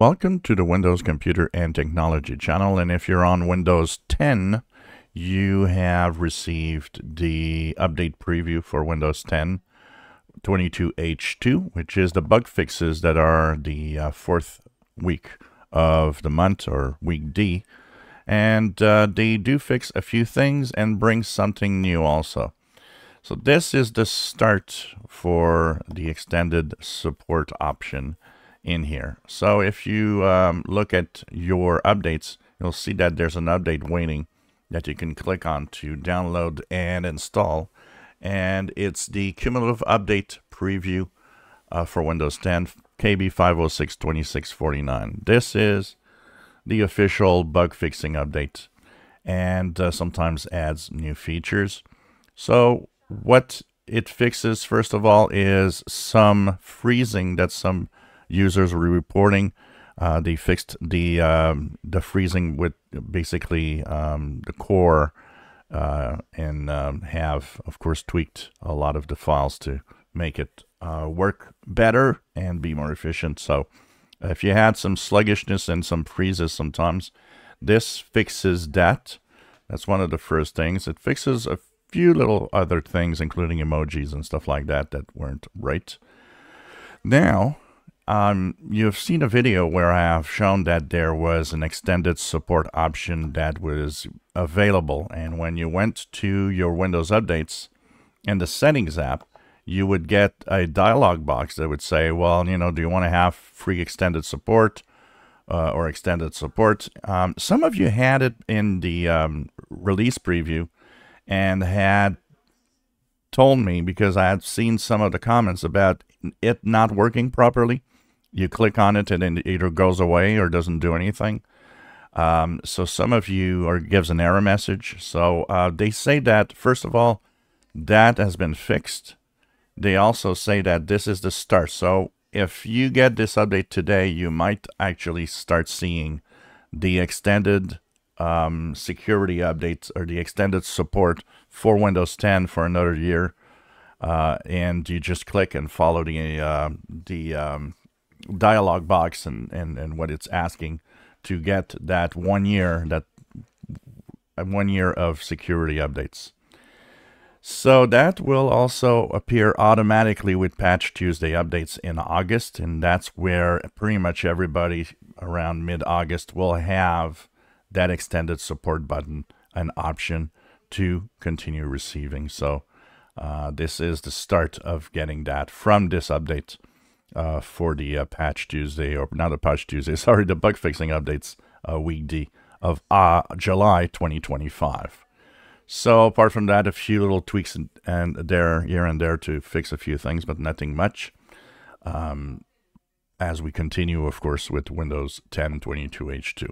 Welcome to the Windows Computer and Technology channel. And if you're on Windows 10, you have received the update preview for Windows 10 22H2, which is the bug fixes that are the uh, fourth week of the month or week D. And uh, they do fix a few things and bring something new also. So this is the start for the extended support option in here. So if you um, look at your updates, you'll see that there's an update waiting that you can click on to download and install. And it's the cumulative update preview uh, for Windows 10 KB 506-2649. This is the official bug fixing update and uh, sometimes adds new features. So what it fixes, first of all, is some freezing that some users were reporting. Uh, they fixed the um, the freezing with basically um, the core uh, and um, have, of course, tweaked a lot of the files to make it uh, work better and be more efficient. So if you had some sluggishness and some freezes sometimes, this fixes that. That's one of the first things. It fixes a few little other things, including emojis and stuff like that, that weren't right. Now, um, you've seen a video where I have shown that there was an extended support option that was available. And when you went to your Windows updates in the settings app, you would get a dialog box that would say, well, you know, do you want to have free extended support uh, or extended support? Um, some of you had it in the um, release preview and had told me because I had seen some of the comments about it not working properly you click on it and it either goes away or doesn't do anything. Um, so some of you or gives an error message. So uh, they say that first of all, that has been fixed. They also say that this is the start. So if you get this update today, you might actually start seeing the extended um, security updates or the extended support for Windows 10 for another year. Uh, and you just click and follow the uh, the um, dialog box and, and, and what it's asking to get that one year that one year of security updates. So that will also appear automatically with Patch Tuesday updates in August, and that's where pretty much everybody around mid-August will have that extended support button an option to continue receiving. So uh, this is the start of getting that from this update uh, for the uh, Patch Tuesday, or not the Patch Tuesday, sorry, the bug fixing updates uh, week D of uh, July 2025. So apart from that, a few little tweaks and, and there, here and there to fix a few things, but nothing much. Um, as we continue, of course, with Windows 10 22H2.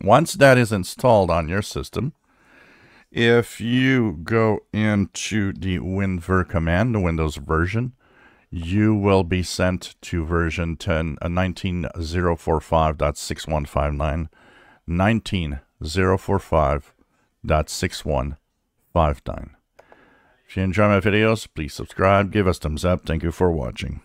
Once that is installed on your system, if you go into the WinVer command, the Windows version, you will be sent to version 10, uh, 19045.6159, 19045.6159. If you enjoy my videos, please subscribe, give us thumbs up. Thank you for watching.